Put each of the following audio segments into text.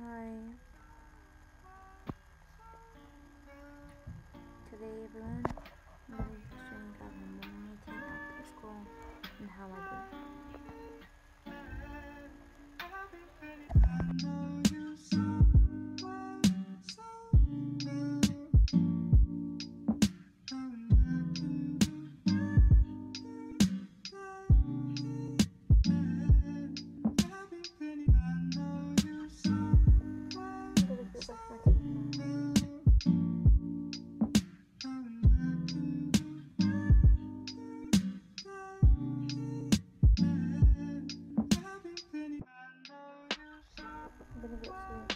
Hi. Today everyone, I'm going to showing you guys my morning routine after school and how I do. I'm gonna get some.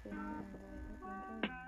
Saya mau.